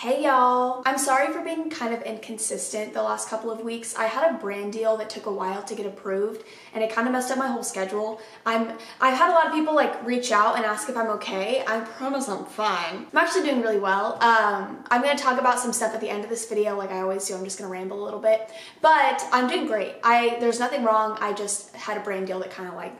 Hey y'all! I'm sorry for being kind of inconsistent the last couple of weeks. I had a brand deal that took a while to get approved and it kind of messed up my whole schedule. I'm I've had a lot of people like reach out and ask if I'm okay. I promise I'm fine. I'm actually doing really well. Um, I'm gonna talk about some stuff at the end of this video like I always do. I'm just gonna ramble a little bit. But I'm doing great. I there's nothing wrong. I just had a brand deal that kind of like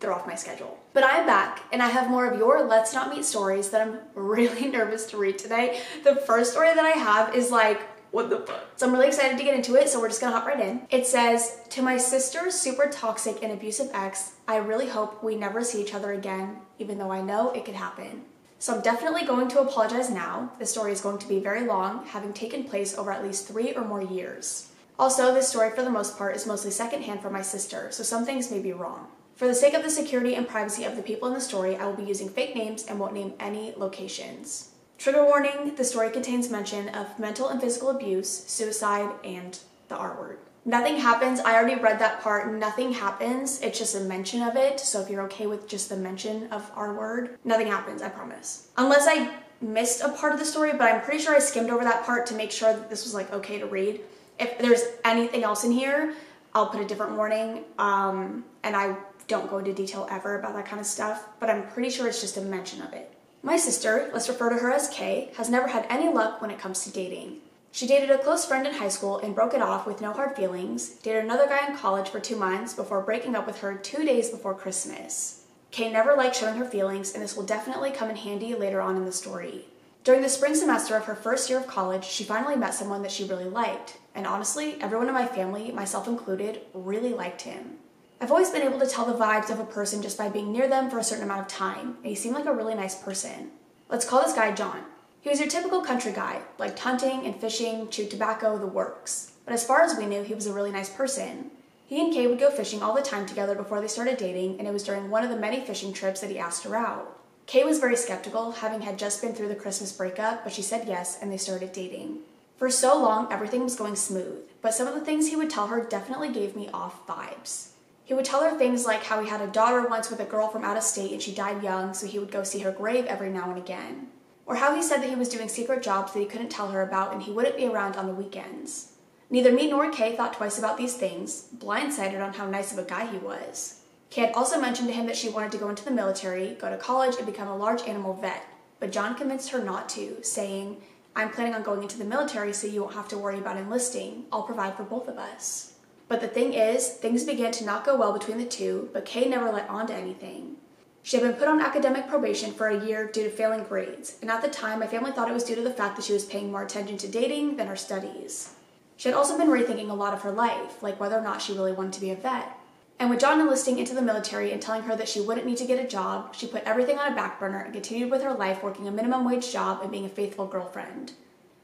threw off my schedule. But I'm back and I have more of your Let's Not Meet stories that I'm really nervous to read today. The first story that I have is like, what the fuck? So I'm really excited to get into it, so we're just gonna hop right in. It says, To my sister's super toxic and abusive ex, I really hope we never see each other again, even though I know it could happen. So I'm definitely going to apologize now. The story is going to be very long, having taken place over at least three or more years. Also, this story for the most part is mostly secondhand from my sister, so some things may be wrong. For the sake of the security and privacy of the people in the story, I will be using fake names and won't name any locations. Trigger warning, the story contains mention of mental and physical abuse, suicide, and the R word. Nothing happens, I already read that part, nothing happens, it's just a mention of it, so if you're okay with just the mention of R word, nothing happens, I promise. Unless I missed a part of the story, but I'm pretty sure I skimmed over that part to make sure that this was like okay to read. If there's anything else in here, I'll put a different warning, um, and I don't go into detail ever about that kind of stuff, but I'm pretty sure it's just a mention of it. My sister, let's refer to her as Kay, has never had any luck when it comes to dating. She dated a close friend in high school and broke it off with no hard feelings, dated another guy in college for two months before breaking up with her two days before Christmas. Kay never liked showing her feelings, and this will definitely come in handy later on in the story. During the spring semester of her first year of college, she finally met someone that she really liked, and honestly, everyone in my family, myself included, really liked him. I've always been able to tell the vibes of a person just by being near them for a certain amount of time, and he seemed like a really nice person. Let's call this guy John. He was your typical country guy, liked hunting and fishing, chewed tobacco, the works. But as far as we knew, he was a really nice person. He and Kay would go fishing all the time together before they started dating, and it was during one of the many fishing trips that he asked her out. Kay was very skeptical, having had just been through the Christmas breakup, but she said yes, and they started dating. For so long, everything was going smooth, but some of the things he would tell her definitely gave me off vibes. He would tell her things like how he had a daughter once with a girl from out of state and she died young, so he would go see her grave every now and again. Or how he said that he was doing secret jobs that he couldn't tell her about and he wouldn't be around on the weekends. Neither me nor Kay thought twice about these things, blindsided on how nice of a guy he was. Kay had also mentioned to him that she wanted to go into the military, go to college, and become a large animal vet, but John convinced her not to, saying, I'm planning on going into the military so you won't have to worry about enlisting. I'll provide for both of us. But the thing is, things began to not go well between the two, but Kay never let on to anything. She had been put on academic probation for a year due to failing grades, and at the time, my family thought it was due to the fact that she was paying more attention to dating than her studies. She had also been rethinking a lot of her life, like whether or not she really wanted to be a vet. And with John enlisting into the military and telling her that she wouldn't need to get a job, she put everything on a back burner and continued with her life working a minimum wage job and being a faithful girlfriend.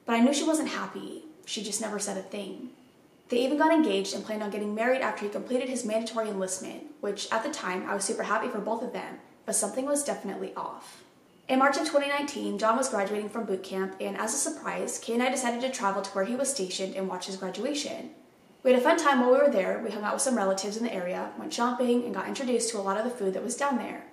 But I knew she wasn't happy. She just never said a thing. They even got engaged and planned on getting married after he completed his mandatory enlistment, which at the time I was super happy for both of them, but something was definitely off. In March of 2019, John was graduating from boot camp, and as a surprise, Kay and I decided to travel to where he was stationed and watch his graduation. We had a fun time while we were there. We hung out with some relatives in the area, went shopping, and got introduced to a lot of the food that was down there.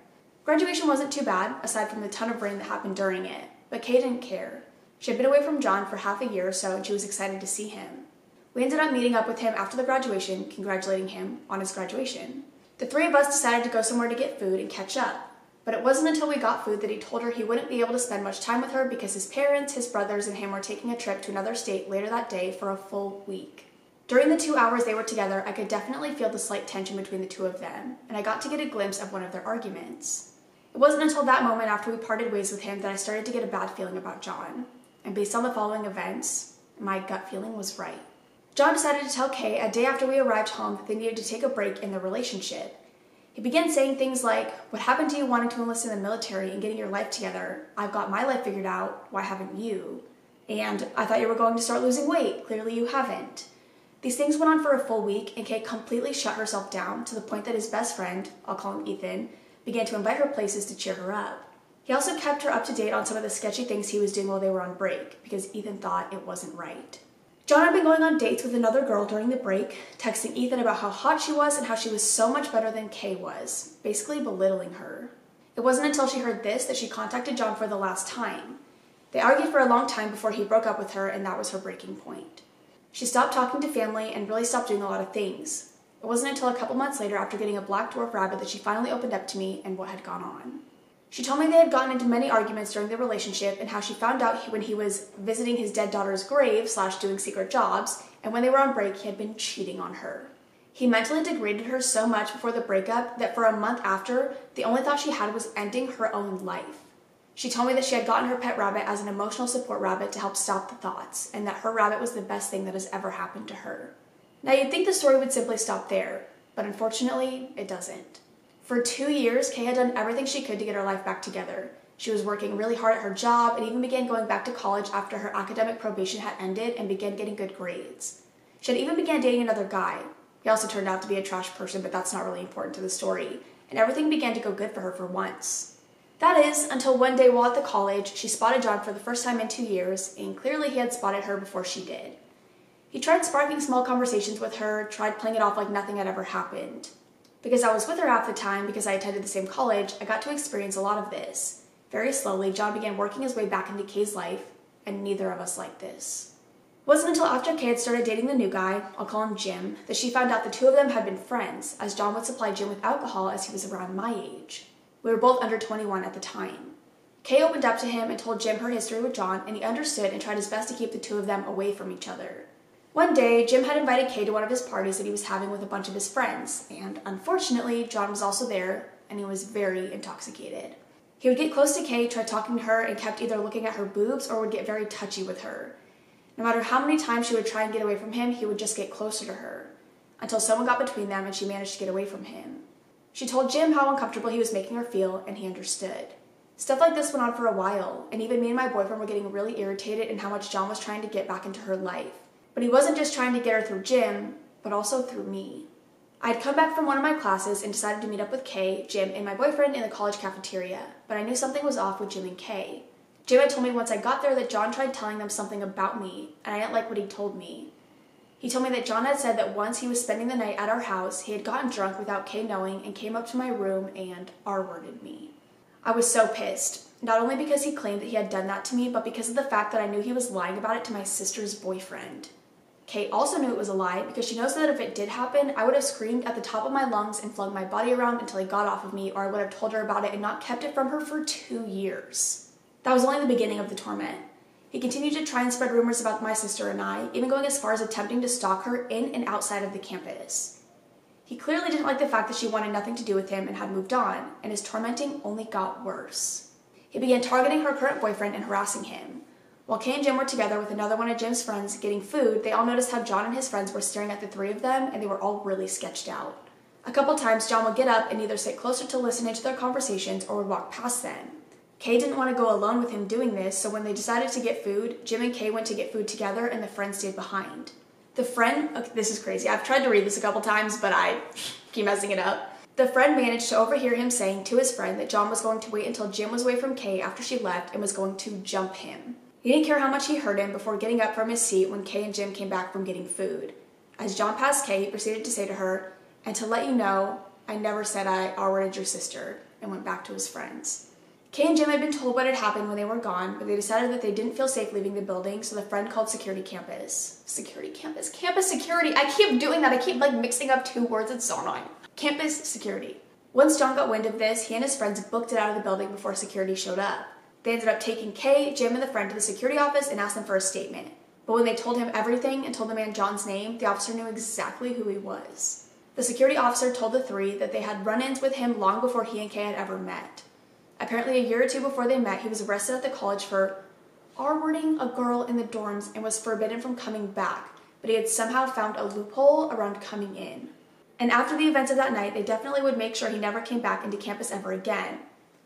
Graduation wasn't too bad, aside from the ton of rain that happened during it, but Kay didn't care. She had been away from John for half a year or so, and she was excited to see him. We ended up meeting up with him after the graduation, congratulating him on his graduation. The three of us decided to go somewhere to get food and catch up. But it wasn't until we got food that he told her he wouldn't be able to spend much time with her because his parents, his brothers, and him were taking a trip to another state later that day for a full week. During the two hours they were together, I could definitely feel the slight tension between the two of them, and I got to get a glimpse of one of their arguments. It wasn't until that moment after we parted ways with him that I started to get a bad feeling about John. And based on the following events, my gut feeling was right. John decided to tell Kay a day after we arrived home that they needed to take a break in their relationship. He began saying things like, What happened to you wanting to enlist in the military and getting your life together? I've got my life figured out. Why haven't you? And I thought you were going to start losing weight. Clearly you haven't. These things went on for a full week, and Kay completely shut herself down to the point that his best friend, I'll call him Ethan, began to invite her places to cheer her up. He also kept her up to date on some of the sketchy things he was doing while they were on break, because Ethan thought it wasn't right. John had been going on dates with another girl during the break, texting Ethan about how hot she was and how she was so much better than Kay was, basically belittling her. It wasn't until she heard this that she contacted John for the last time. They argued for a long time before he broke up with her, and that was her breaking point. She stopped talking to family and really stopped doing a lot of things. It wasn't until a couple months later, after getting a black dwarf rabbit, that she finally opened up to me and what had gone on. She told me they had gotten into many arguments during their relationship and how she found out when he was visiting his dead daughter's grave slash doing secret jobs, and when they were on break, he had been cheating on her. He mentally degraded her so much before the breakup that for a month after, the only thought she had was ending her own life. She told me that she had gotten her pet rabbit as an emotional support rabbit to help stop the thoughts, and that her rabbit was the best thing that has ever happened to her. Now, you'd think the story would simply stop there, but unfortunately, it doesn't. For two years, Kay had done everything she could to get her life back together. She was working really hard at her job and even began going back to college after her academic probation had ended and began getting good grades. She had even began dating another guy. He also turned out to be a trash person, but that's not really important to the story. And everything began to go good for her for once. That is, until one day while at the college, she spotted John for the first time in two years, and clearly he had spotted her before she did. He tried sparking small conversations with her, tried playing it off like nothing had ever happened. Because I was with her half the time, because I attended the same college, I got to experience a lot of this. Very slowly, John began working his way back into Kay's life, and neither of us liked this. It wasn't until after Kay had started dating the new guy, I'll call him Jim, that she found out the two of them had been friends, as John would supply Jim with alcohol as he was around my age. We were both under 21 at the time. Kay opened up to him and told Jim her history with John, and he understood and tried his best to keep the two of them away from each other. One day, Jim had invited Kay to one of his parties that he was having with a bunch of his friends, and unfortunately, John was also there, and he was very intoxicated. He would get close to Kay, try talking to her, and kept either looking at her boobs or would get very touchy with her. No matter how many times she would try and get away from him, he would just get closer to her, until someone got between them and she managed to get away from him. She told Jim how uncomfortable he was making her feel, and he understood. Stuff like this went on for a while, and even me and my boyfriend were getting really irritated in how much John was trying to get back into her life. But he wasn't just trying to get her through Jim, but also through me. I'd come back from one of my classes and decided to meet up with Kay, Jim, and my boyfriend in the college cafeteria, but I knew something was off with Jim and Kay. Jim had told me once I got there that John tried telling them something about me, and I didn't like what he told me. He told me that John had said that once he was spending the night at our house, he had gotten drunk without Kay knowing and came up to my room and R-worded me. I was so pissed, not only because he claimed that he had done that to me, but because of the fact that I knew he was lying about it to my sister's boyfriend. Kate also knew it was a lie because she knows that if it did happen, I would have screamed at the top of my lungs and flung my body around until he got off of me, or I would have told her about it and not kept it from her for two years. That was only the beginning of the torment. He continued to try and spread rumors about my sister and I, even going as far as attempting to stalk her in and outside of the campus. He clearly didn't like the fact that she wanted nothing to do with him and had moved on, and his tormenting only got worse. He began targeting her current boyfriend and harassing him. While Kay and Jim were together with another one of Jim's friends getting food, they all noticed how John and his friends were staring at the three of them, and they were all really sketched out. A couple times, John would get up and either sit closer to listen into their conversations or would walk past them. Kay didn't want to go alone with him doing this, so when they decided to get food, Jim and Kay went to get food together and the friend stayed behind. The friend, okay, this is crazy. I've tried to read this a couple times, but I keep messing it up. The friend managed to overhear him saying to his friend that John was going to wait until Jim was away from Kay after she left and was going to jump him. He didn't care how much he hurt him before getting up from his seat when Kay and Jim came back from getting food. As John passed Kay, he proceeded to say to her, And to let you know, I never said I R-worded your sister, and went back to his friends. Kay and Jim had been told what had happened when they were gone, but they decided that they didn't feel safe leaving the building, so the friend called security campus. Security campus? Campus security! I keep doing that. I keep like mixing up two words. It's so annoying. Campus security. Once John got wind of this, he and his friends booked it out of the building before security showed up. They ended up taking Kay, Jim, and the friend to the security office and asked them for a statement. But when they told him everything and told the man John's name, the officer knew exactly who he was. The security officer told the three that they had run ins with him long before he and Kay had ever met. Apparently, a year or two before they met, he was arrested at the college for R-wording a girl in the dorms and was forbidden from coming back, but he had somehow found a loophole around coming in. And after the events of that night, they definitely would make sure he never came back into campus ever again.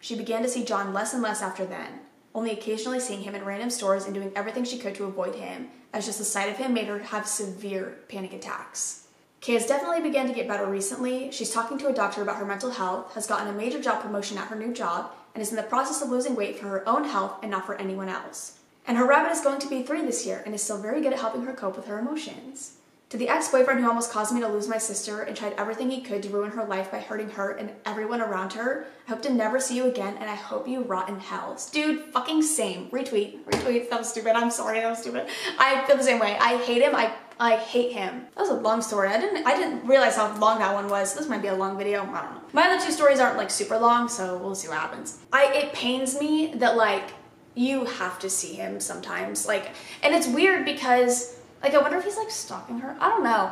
She began to see John less and less after then, only occasionally seeing him in random stores and doing everything she could to avoid him, as just the sight of him made her have severe panic attacks. Kay has definitely begun to get better recently. She's talking to a doctor about her mental health, has gotten a major job promotion at her new job, and is in the process of losing weight for her own health and not for anyone else. And her rabbit is going to be three this year and is still very good at helping her cope with her emotions. To the ex boyfriend who almost caused me to lose my sister and tried everything he could to ruin her life by hurting her and everyone around her, I hope to never see you again and I hope you rot in hell. Dude, fucking same. Retweet. Retweet. That was stupid. I'm sorry. That was stupid. I feel the same way. I hate him. I I hate him. That was a long story. I didn't I didn't realize how long that one was. This might be a long video. I don't know. My other two stories aren't like super long, so we'll see what happens. I it pains me that like you have to see him sometimes. Like and it's weird because like I wonder if he's like stalking her. I don't know.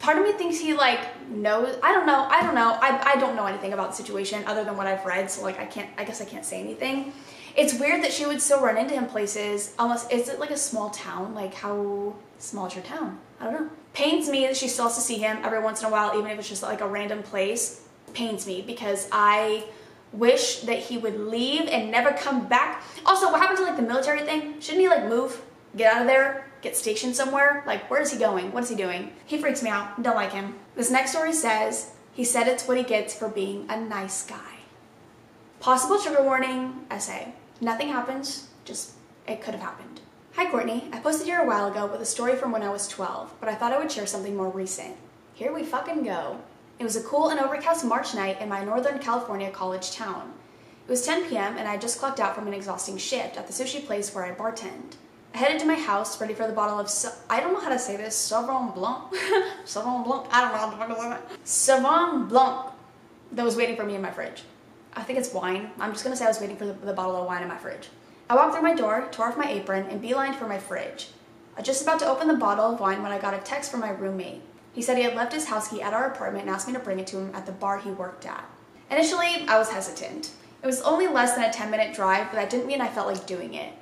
Part of me thinks he like knows. I don't know. I don't know. I, I don't know anything about the situation other than what I've read. So like I can't. I guess I can't say anything. It's weird that she would still run into him places. Almost. Is it like a small town? Like how small is your town? I don't know. Pains me that she still has to see him every once in a while, even if it's just like a random place. Pains me because I wish that he would leave and never come back. Also, what happened to like the military thing? Shouldn't he like move? Get out of there? Get stationed somewhere? Like, where is he going? What is he doing? He freaks me out. Don't like him. This next story says, he said it's what he gets for being a nice guy. Possible trigger warning SA. Nothing happens, just it could have happened. Hi Courtney, I posted here a while ago with a story from when I was 12, but I thought I would share something more recent. Here we fucking go. It was a cool and overcast March night in my Northern California college town. It was 10 p.m. and I had just clocked out from an exhausting shift at the sushi place where I bartend. I headed to my house, ready for the bottle of, I don't know how to say this, Sauvignon Blanc? Sauvignon Blanc? I don't know how to say it. Sauvignon Blanc that was waiting for me in my fridge. I think it's wine. I'm just gonna say I was waiting for the, the bottle of wine in my fridge. I walked through my door, tore off my apron, and beelined for my fridge. I was just about to open the bottle of wine when I got a text from my roommate. He said he had left his house key at our apartment and asked me to bring it to him at the bar he worked at. Initially, I was hesitant. It was only less than a 10 minute drive, but that didn't mean I felt like doing it.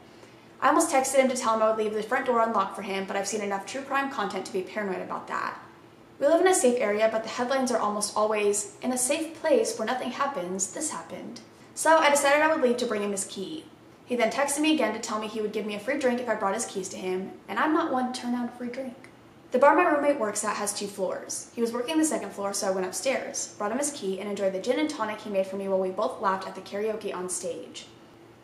I almost texted him to tell him I would leave the front door unlocked for him, but I've seen enough true crime content to be paranoid about that. We live in a safe area, but the headlines are almost always, in a safe place where nothing happens, this happened. So I decided I would leave to bring him his key. He then texted me again to tell me he would give me a free drink if I brought his keys to him, and I'm not one to turn down a free drink. The bar my roommate works at has two floors. He was working the second floor, so I went upstairs, brought him his key, and enjoyed the gin and tonic he made for me while we both laughed at the karaoke on stage.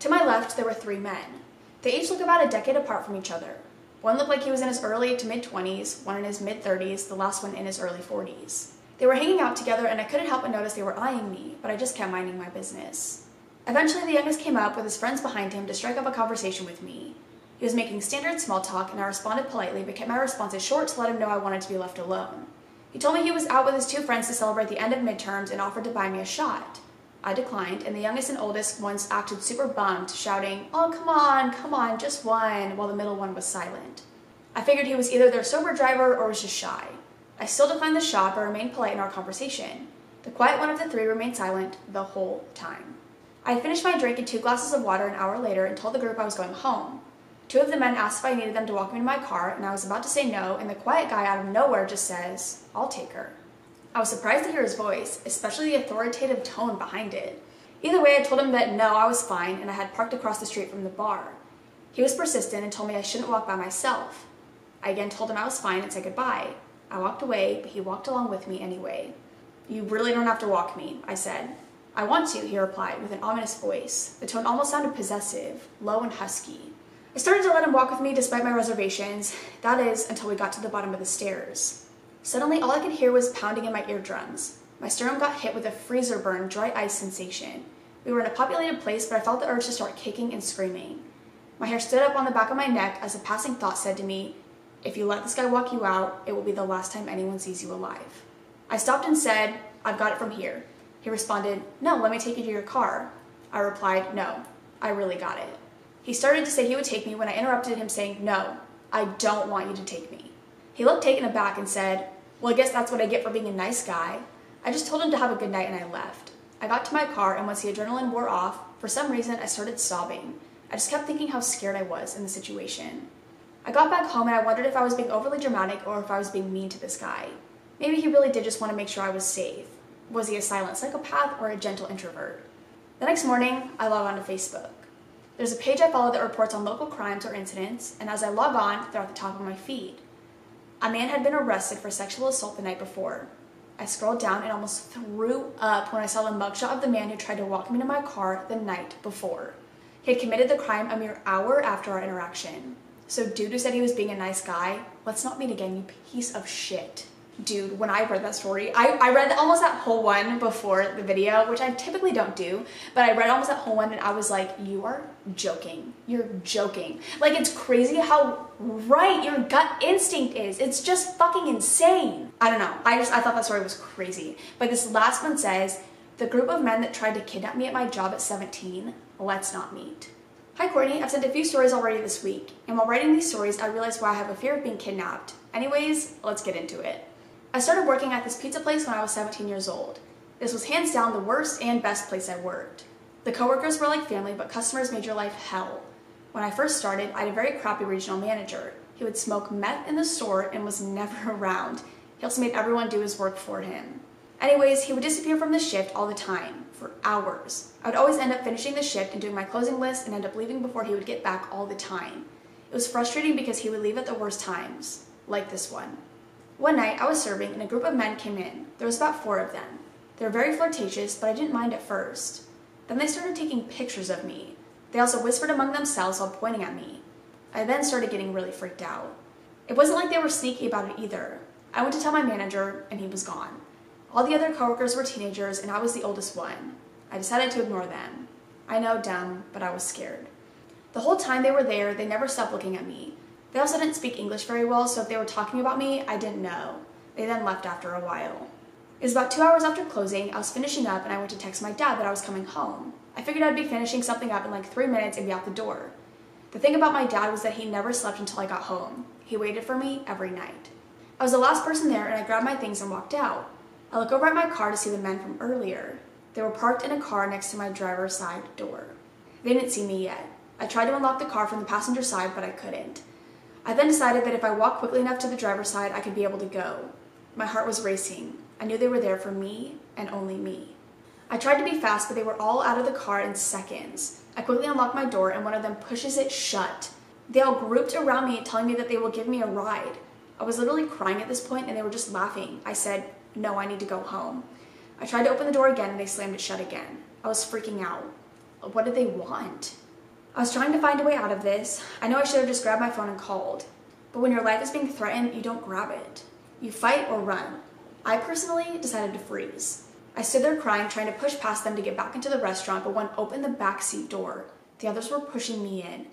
To my left, there were three men. They each look about a decade apart from each other. One looked like he was in his early to mid 20s, one in his mid 30s, the last one in his early 40s. They were hanging out together, and I couldn't help but notice they were eyeing me, but I just kept minding my business. Eventually, the youngest came up with his friends behind him to strike up a conversation with me. He was making standard small talk, and I responded politely, but kept my responses short to let him know I wanted to be left alone. He told me he was out with his two friends to celebrate the end of midterms and offered to buy me a shot. I declined, and the youngest and oldest ones acted super bummed, shouting, Oh, come on, come on, just one, while the middle one was silent. I figured he was either their sober driver or was just shy. I still declined the shot, but remained polite in our conversation. The quiet one of the three remained silent the whole time. I finished my drink and two glasses of water an hour later and told the group I was going home. Two of the men asked if I needed them to walk me to my car, and I was about to say no, and the quiet guy out of nowhere just says, I'll take her. I was surprised to hear his voice, especially the authoritative tone behind it. Either way, I told him that no, I was fine, and I had parked across the street from the bar. He was persistent and told me I shouldn't walk by myself. I again told him I was fine and said goodbye. I walked away, but he walked along with me anyway. You really don't have to walk me, I said. I want to, he replied with an ominous voice. The tone almost sounded possessive, low and husky. I started to let him walk with me despite my reservations, that is, until we got to the bottom of the stairs. Suddenly, all I could hear was pounding in my eardrums. My sternum got hit with a freezer burn, dry ice sensation. We were in a populated place, but I felt the urge to start kicking and screaming. My hair stood up on the back of my neck as a passing thought said to me, If you let this guy walk you out, it will be the last time anyone sees you alive. I stopped and said, I've got it from here. He responded, No, let me take you to your car. I replied, No, I really got it. He started to say he would take me when I interrupted him, saying, No, I don't want you to take me. He looked taken aback and said, Well, I guess that's what I get for being a nice guy. I just told him to have a good night and I left. I got to my car, and once the adrenaline wore off, for some reason I started sobbing. I just kept thinking how scared I was in the situation. I got back home and I wondered if I was being overly dramatic or if I was being mean to this guy. Maybe he really did just want to make sure I was safe. Was he a silent psychopath or a gentle introvert? The next morning, I log on to Facebook. There's a page I follow that reports on local crimes or incidents, and as I log on, they're at the top of my feed. A man had been arrested for sexual assault the night before. I scrolled down and almost threw up when I saw the mugshot of the man who tried to walk me to my car the night before. He had committed the crime a mere hour after our interaction. So dude who said he was being a nice guy, let's not meet again, you piece of shit. Dude, when I read that story, I, I read almost that whole one before the video, which I typically don't do, but I read almost that whole one and I was like, you are joking. You're joking. Like, it's crazy how right your gut instinct is. It's just fucking insane. I don't know. I just, I thought that story was crazy. But this last one says, the group of men that tried to kidnap me at my job at 17, let's not meet. Hi Courtney, I've sent a few stories already this week, and while writing these stories, I realized why I have a fear of being kidnapped. Anyways, let's get into it. I started working at this pizza place when I was 17 years old. This was hands down the worst and best place I worked. The coworkers were like family, but customers made your life hell. When I first started, I had a very crappy regional manager. He would smoke meth in the store and was never around. He also made everyone do his work for him. Anyways, he would disappear from the shift all the time, for hours. I would always end up finishing the shift and doing my closing list and end up leaving before he would get back all the time. It was frustrating because he would leave at the worst times, like this one. One night, I was serving and a group of men came in. There was about four of them. They were very flirtatious, but I didn't mind at first. Then they started taking pictures of me. They also whispered among themselves while pointing at me. I then started getting really freaked out. It wasn't like they were sneaky about it either. I went to tell my manager, and he was gone. All the other coworkers were teenagers and I was the oldest one. I decided to ignore them. I know, dumb, but I was scared. The whole time they were there, they never stopped looking at me. They also didn't speak English very well, so if they were talking about me, I didn't know. They then left after a while. It was about two hours after closing, I was finishing up and I went to text my dad that I was coming home. I figured I'd be finishing something up in like three minutes and be out the door. The thing about my dad was that he never slept until I got home. He waited for me every night. I was the last person there and I grabbed my things and walked out. I look over at my car to see the men from earlier. They were parked in a car next to my driver's side door. They didn't see me yet. I tried to unlock the car from the passenger side, but I couldn't. I then decided that if I walked quickly enough to the driver's side, I could be able to go. My heart was racing. I knew they were there for me and only me. I tried to be fast, but they were all out of the car in seconds. I quickly unlocked my door and one of them pushes it shut. They all grouped around me, telling me that they will give me a ride. I was literally crying at this point and they were just laughing. I said, no, I need to go home. I tried to open the door again and they slammed it shut again. I was freaking out. What did they want? I was trying to find a way out of this. I know I should have just grabbed my phone and called. But when your life is being threatened, you don't grab it. You fight or run. I personally decided to freeze. I stood there crying, trying to push past them to get back into the restaurant, but one opened the back seat door. The others were pushing me in.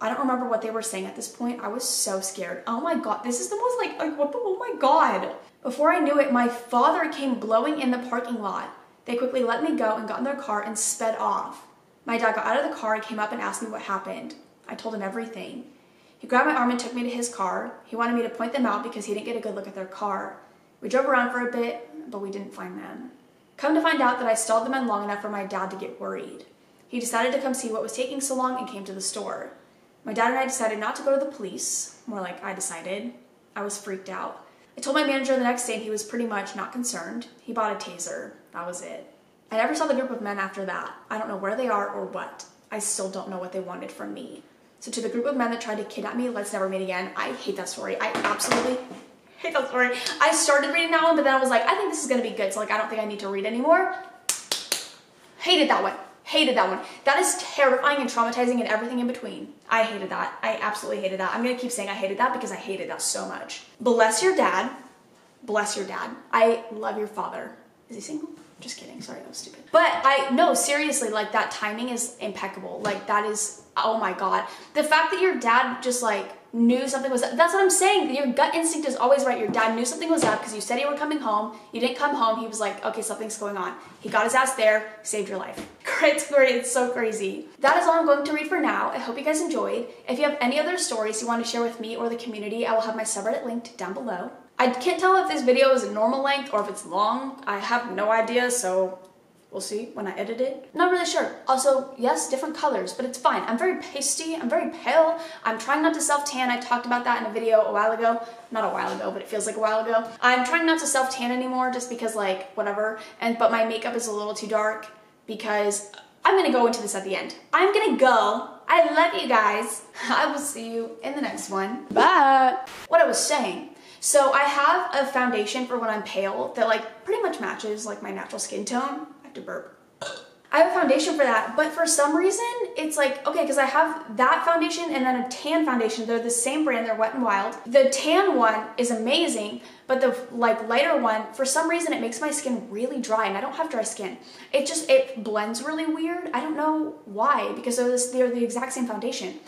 I don't remember what they were saying at this point. I was so scared. Oh my god, this is the most like, like what the, oh my god. Before I knew it, my father came blowing in the parking lot. They quickly let me go and got in their car and sped off. My dad got out of the car and came up and asked me what happened. I told him everything. He grabbed my arm and took me to his car. He wanted me to point them out because he didn't get a good look at their car. We drove around for a bit, but we didn't find them. Come to find out that I stalled the men long enough for my dad to get worried. He decided to come see what was taking so long and came to the store. My dad and I decided not to go to the police, more like I decided. I was freaked out. I told my manager the next day and he was pretty much not concerned. He bought a taser. That was it. I never saw the group of men after that. I don't know where they are or what. I still don't know what they wanted from me. So to the group of men that tried to kidnap me, let's never meet again. I hate that story. I absolutely hate that story. I started reading that one, but then I was like, I think this is gonna be good. So like, I don't think I need to read anymore. Hated that one. Hated that one. That is terrifying and traumatizing and everything in between. I hated that. I absolutely hated that. I'm gonna keep saying I hated that because I hated that so much. Bless your dad. Bless your dad. I love your father. Is he single? Just kidding. Sorry, that was stupid. But I, no, seriously, like that timing is impeccable. Like that is, oh my God. The fact that your dad just like knew something was up. That's what I'm saying. Your gut instinct is always right. Your dad knew something was up because you said you were coming home. You didn't come home. He was like, okay, something's going on. He got his ass there, saved your life. It's great. It's so crazy. That is all I'm going to read for now. I hope you guys enjoyed. If you have any other stories you want to share with me or the community, I will have my subreddit linked down below. I can't tell if this video is a normal length or if it's long. I have no idea, so We'll see when I edit it. Not really sure. Also, yes, different colors, but it's fine. I'm very pasty, I'm very pale. I'm trying not to self-tan. I talked about that in a video a while ago. Not a while ago, but it feels like a while ago. I'm trying not to self-tan anymore just because like, whatever. And But my makeup is a little too dark because I'm gonna go into this at the end. I'm gonna go. I love you guys. I will see you in the next one. Bye. What I was saying. So I have a foundation for when I'm pale that like pretty much matches like my natural skin tone I have to burp. I have a foundation for that, but for some reason, it's like, okay, because I have that foundation and then a tan foundation. They're the same brand, they're Wet n Wild. The tan one is amazing, but the like lighter one, for some reason, it makes my skin really dry and I don't have dry skin. It just, it blends really weird. I don't know why, because they're the exact same foundation.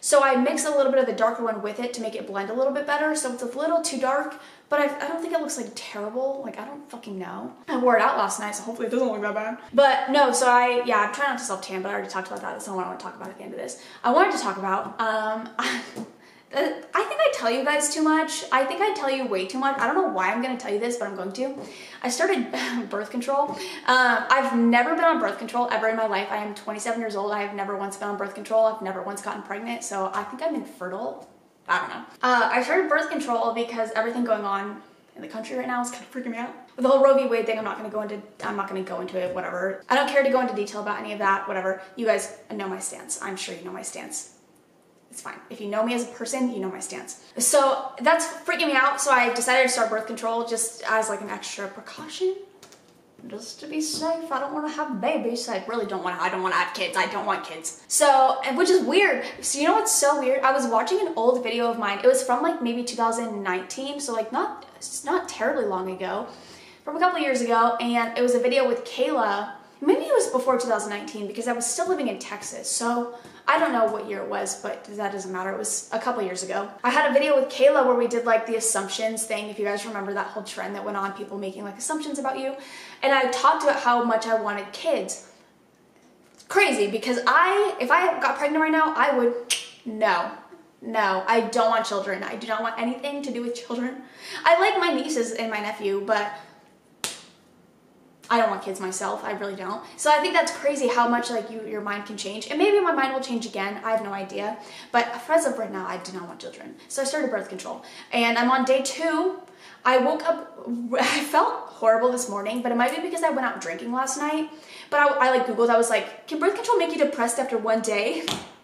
So I mix a little bit of the darker one with it to make it blend a little bit better. So it's a little too dark, but I, I don't think it looks like terrible. Like I don't fucking know. I wore it out last night, so hopefully it doesn't look that bad. But no, so I, yeah, I'm trying not to self tan, but I already talked about that. That's not what I want to talk about at the end of this. I wanted to talk about, um, I think I tell you guys too much. I think I tell you way too much. I don't know why I'm going to tell you this, but I'm going to. I started birth control. Uh, I've never been on birth control ever in my life. I am 27 years old. I have never once been on birth control. I've never once gotten pregnant, so I think I'm infertile. I don't know. Uh, I started birth control because everything going on in the country right now is kind of freaking me out. With the whole Roe v. Wade thing, I'm not gonna go into, I'm not gonna go into it, whatever. I don't care to go into detail about any of that, whatever. You guys know my stance. I'm sure you know my stance it's fine. If you know me as a person, you know my stance. So that's freaking me out. So I decided to start birth control just as like an extra precaution. Just to be safe. I don't want to have babies. I really don't want to. I don't want to have kids. I don't want kids. So, which is weird. So you know what's so weird? I was watching an old video of mine. It was from like maybe 2019. So like not, it's not terribly long ago. From a couple years ago. And it was a video with Kayla. Maybe it was before 2019 because I was still living in Texas. So I don't know what year it was, but that doesn't matter. It was a couple years ago. I had a video with Kayla where we did like the assumptions thing. If you guys remember that whole trend that went on, people making like assumptions about you. And I talked about how much I wanted kids. Crazy because I, if I got pregnant right now, I would, no, no, I don't want children. I do not want anything to do with children. I like my nieces and my nephew, but I don't want kids myself. I really don't. So I think that's crazy how much like you your mind can change. And maybe my mind will change again. I have no idea. But as of right now, I do not want children. So I started birth control. And I'm on day two. I woke up, I felt horrible this morning, but it might be because I went out drinking last night. But I, I like Googled, I was like, can birth control make you depressed after one day?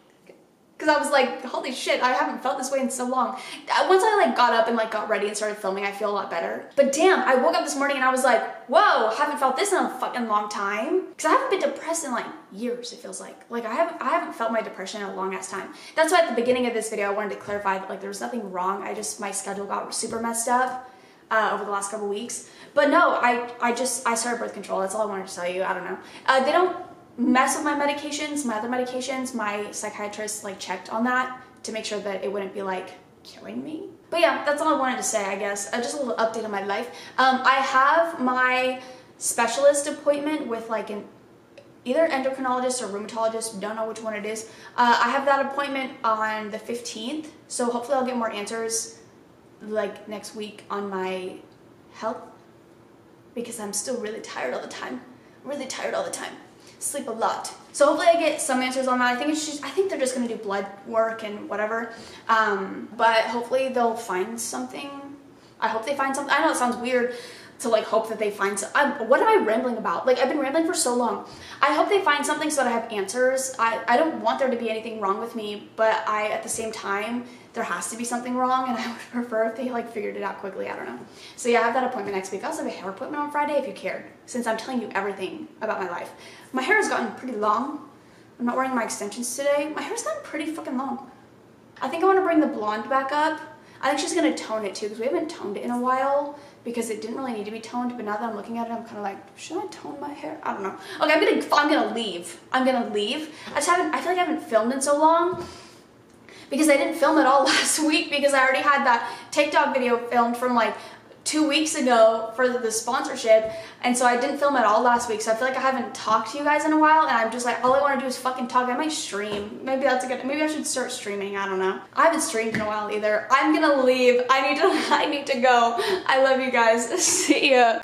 because I was like, holy shit, I haven't felt this way in so long. Uh, once I like got up and like got ready and started filming, I feel a lot better. But damn, I woke up this morning and I was like, whoa, haven't felt this in a fucking long time. Because I haven't been depressed in like years, it feels like. Like I haven't, I haven't felt my depression in a long ass time. That's why at the beginning of this video, I wanted to clarify that like there was nothing wrong. I just, my schedule got super messed up. Uh, over the last couple weeks. But no, I, I just, I started birth control. That's all I wanted to tell you. I don't know. Uh, they don't mess with my medications, my other medications, my psychiatrist like checked on that to make sure that it wouldn't be like killing me. But yeah, that's all I wanted to say, I guess. Uh, just a little update on my life. Um, I have my specialist appointment with like an either endocrinologist or rheumatologist, don't know which one it is. Uh, I have that appointment on the 15th, so hopefully I'll get more answers like next week on my health because I'm still really tired all the time. Really tired all the time sleep a lot. So hopefully I get some answers on that. I think it's just, I think they're just gonna do blood work and whatever. Um, but hopefully they'll find something. I hope they find something. I know it sounds weird to like hope that they find some, I'm, what am I rambling about? Like I've been rambling for so long. I hope they find something so that I have answers. I, I don't want there to be anything wrong with me, but I, at the same time, there has to be something wrong and I would prefer if they like figured it out quickly. I don't know. So yeah, I have that appointment next week. I also have a hair appointment on Friday if you cared, since I'm telling you everything about my life. My hair has gotten pretty long. I'm not wearing my extensions today. My hair's gotten pretty fucking long. I think I want to bring the blonde back up. I think she's going to tone it too because we haven't toned it in a while because it didn't really need to be toned. But now that I'm looking at it, I'm kind of like, should I tone my hair? I don't know. Okay, I'm gonna I'm gonna leave. I'm gonna leave. I just haven't. I feel like I haven't filmed in so long because I didn't film at all last week because I already had that TikTok video filmed from like two weeks ago for the sponsorship. And so I didn't film at all last week. So I feel like I haven't talked to you guys in a while and I'm just like all I want to do is fucking talk. I might stream. Maybe that's a good maybe I should start streaming. I don't know. I haven't streamed in a while either. I'm gonna leave. I need to I need to go. I love you guys. See ya